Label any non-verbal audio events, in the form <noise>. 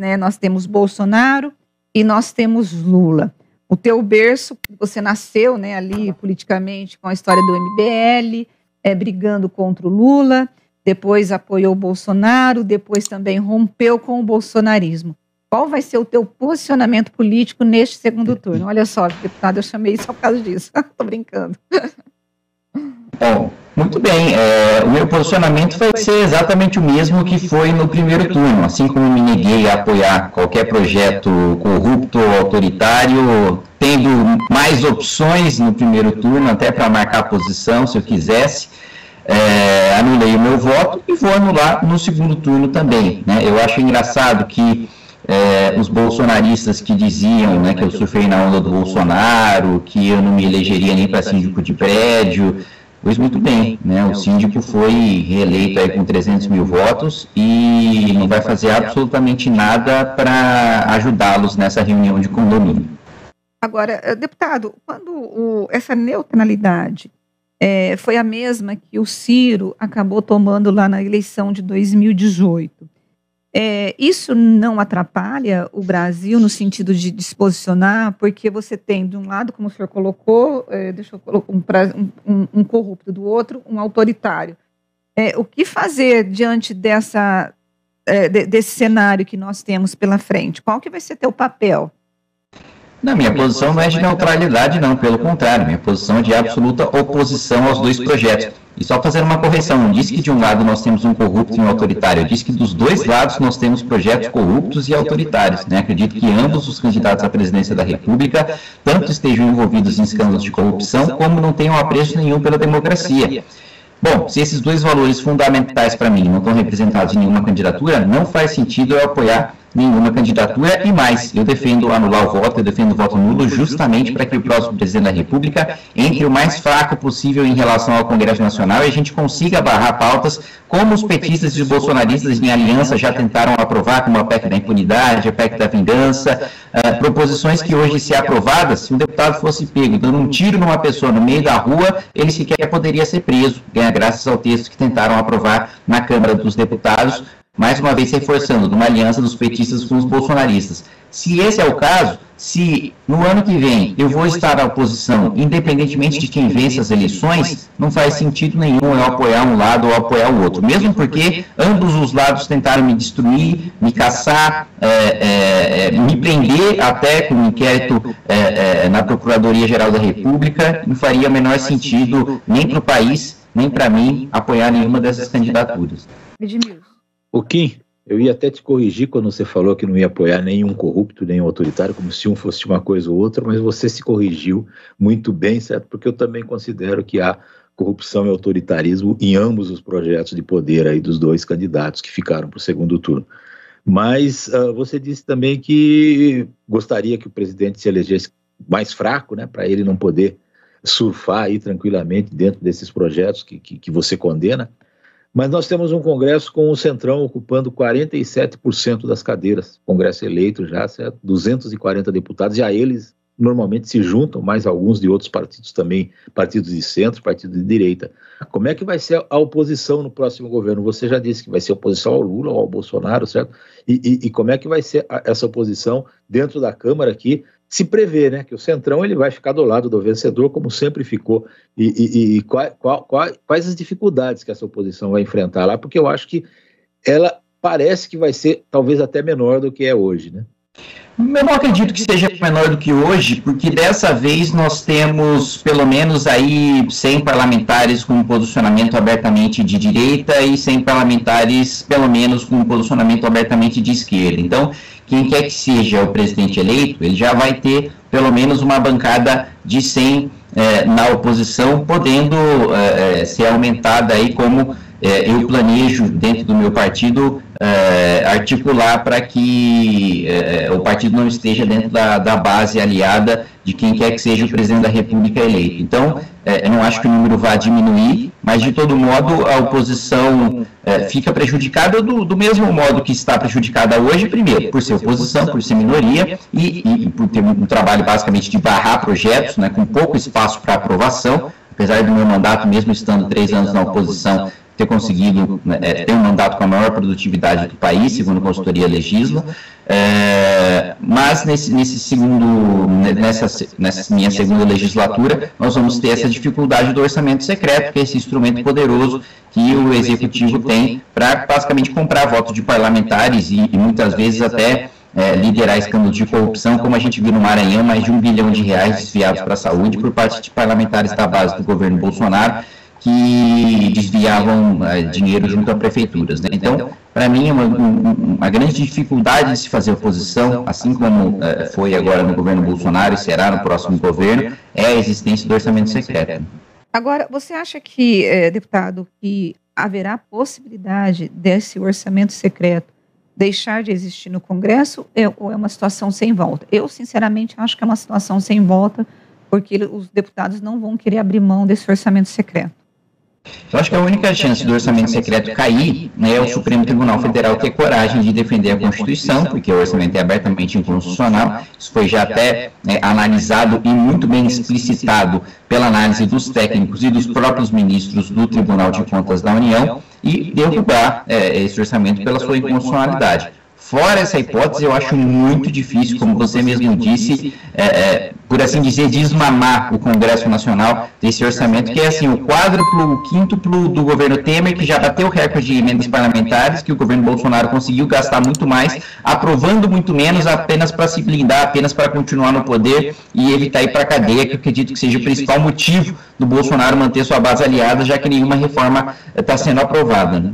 né? Nós temos Bolsonaro e nós temos Lula. O teu berço, você nasceu, né, ali politicamente com a história do MBL, é, brigando contra o Lula, depois apoiou o Bolsonaro, depois também rompeu com o bolsonarismo. Qual vai ser o teu posicionamento político neste segundo turno? Olha só, deputado, eu chamei isso por causa disso. <laughs> Tô brincando. Bom, muito bem. É, o meu posicionamento vai ser exatamente o mesmo que foi no primeiro turno. Assim como me neguei a apoiar qualquer projeto corrupto ou autoritário, tendo mais opções no primeiro turno, até para marcar posição, se eu quisesse. É, anulei o meu voto e vou anular no segundo turno também. Né? Eu acho engraçado que é, os bolsonaristas que diziam né, que eu surfei na onda do Bolsonaro, que eu não me elegeria nem para síndico de prédio, Pois muito bem, né? O síndico foi reeleito aí com 300 mil votos e não vai fazer absolutamente nada para ajudá-los nessa reunião de condomínio. Agora, eh, deputado, quando o, essa neutralidade é, foi a mesma que o Ciro acabou tomando lá na eleição de 2018, é, isso não atrapalha o Brasil no sentido de disposicionar, porque você tem, de um lado, como o senhor colocou, é, deixa eu colocar um, um, um, corrupto, do outro, um autoritário. É, o que fazer diante dessa, é, de, desse cenário que nós temos pela frente? Qual que vai ser teu papel? Na minha posição não é de neutralidade, não, pelo contrário, minha posição é de absoluta oposição aos dois projetos. E só fazer uma correção, disse que de um lado nós temos um corrupto e um autoritário, disse que dos dois lados nós temos projetos corruptos e autoritários. Né? Acredito que ambos os candidatos à presidência da República tanto estejam envolvidos em escândalos de corrupção, como não tenham apreço nenhum pela democracia. Bom, se esses dois valores fundamentais para mim não estão representados em nenhuma candidatura, não faz sentido eu apoiar nenhuma candidatura e mais, eu defendo anular o voto, eu defendo o voto nulo justamente para que o próximo presidente da República entre o mais fraco possível em relação ao Congresso Nacional e a gente consiga barrar pautas como os petistas e os bolsonaristas em aliança já tentaram aprovar, como a PEC da impunidade, a PEC da vingança, uh, proposições que hoje, se aprovadas, se um deputado fosse pego dando um tiro numa pessoa no meio da rua, ele sequer poderia ser preso, ganha graças ao texto que tentaram aprovar na Câmara dos Deputados, mais uma vez reforçando, de uma aliança dos petistas com os bolsonaristas. Se esse é o caso, se no ano que vem eu vou estar à oposição, independentemente de quem vence as eleições, não faz sentido nenhum eu apoiar um lado ou apoiar o outro, mesmo porque ambos os lados tentaram me destruir, me caçar, é, é, é me prender até com um inquérito é, é na Procuradoria-Geral da República, não faria menor sentido nem para o país, nem para mim, apoiar nenhuma dessas candidaturas. Edmilson. O Kim, eu ia até te corrigir quando você falou que não ia apoiar nenhum corrupto, nenhum autoritário, como se um fosse uma coisa ou outra, mas você se corrigiu muito bem, certo? Porque eu também considero que há corrupção e autoritarismo em ambos os projetos de poder aí dos dois candidatos que ficaram para o segundo turno. Mas uh, você disse também que gostaria que o presidente se elegesse mais fraco, né, para ele não poder surfar aí tranquilamente dentro desses projetos que, que, que você condena. Mas nós temos um Congresso com o Centrão ocupando 47% das cadeiras. Congresso eleito já, 240 deputados, já eles normalmente se juntam, mais alguns de outros partidos também, partidos de centro, partidos de direita. Como é que vai ser a oposição no próximo governo? Você já disse que vai ser oposição ao Lula ou ao Bolsonaro, certo? E, e, e como é que vai ser a, essa oposição dentro da Câmara aqui, se prevê né, que o Centrão ele vai ficar do lado do vencedor, como sempre ficou. E, e, e qual, qual, qual, quais as dificuldades que essa oposição vai enfrentar lá? Porque eu acho que ela parece que vai ser talvez até menor do que é hoje. Né? Eu não acredito que seja menor do que hoje, porque dessa vez nós temos pelo menos aí 100 parlamentares com posicionamento abertamente de direita e 100 parlamentares pelo menos com posicionamento abertamente de esquerda. Então, quem quer que seja o presidente eleito, ele já vai ter pelo menos uma bancada de 100 eh, na oposição, podendo eh, ser aumentada aí como eh, eu planejo dentro do meu partido é, articular para que é, o partido não esteja dentro da, da, base aliada de quem quer que seja o presidente da República eleito. Então, é, eu não acho que o número vá diminuir, mas de todo modo a oposição é, fica prejudicada do, do, mesmo modo que está prejudicada hoje, primeiro, por ser oposição, por ser minoria e, e por ter um trabalho basicamente de barrar projetos, né, com pouco espaço para aprovação apesar do meu mandato, mesmo estando três anos na oposição, ter conseguido né, é, ter um mandato com a maior produtividade do país, segundo a consultoria Legisla, é, mas nesse, nesse segundo, nessa, nessa minha segunda legislatura, nós vamos ter essa dificuldade do orçamento secreto, que é esse instrumento poderoso que o executivo tem para basicamente comprar votos de parlamentares e, e muitas vezes até é, liderar escândalos de corrupção, como a gente viu no Maranhão, mais de um bilhão de reais desviados para a saúde por parte de parlamentares da base do governo Bolsonaro, que desviavam é, dinheiro junto a prefeituras. Né? Então, para mim, é uma, uma, grande dificuldade de se fazer oposição, assim como é, foi agora no governo Bolsonaro e será no próximo governo, é a existência do orçamento secreto. Agora, você acha que, é, deputado, que haverá possibilidade desse orçamento secreto deixar de existir no Congresso é, ou é uma situação sem volta? Eu, sinceramente, acho que é uma situação sem volta, porque os deputados não vão querer abrir mão desse orçamento secreto. Eu acho que a única chance do orçamento secreto cair né, é o Supremo Tribunal Federal ter coragem de defender a Constituição, porque o orçamento é abertamente inconstitucional. Isso foi já até né, analisado e muito bem explicitado pela análise dos técnicos e dos próprios ministros do Tribunal de Contas da União e derrubar é, esse orçamento pela sua inconstitucionalidade. Fora essa hipótese, eu acho muito difícil, como você mesmo disse, é, é, por assim dizer, desmamar o Congresso Nacional desse orçamento, que é assim, o quádruplo, o quíntuplo do governo Temer, que já bateu o recorde de emendas parlamentares, que o governo Bolsonaro conseguiu gastar muito mais, aprovando muito menos apenas para se blindar, apenas para continuar no poder e evitar ir para a cadeia, que eu acredito que seja o principal motivo do Bolsonaro manter sua base aliada, já que nenhuma reforma está sendo aprovada. Né?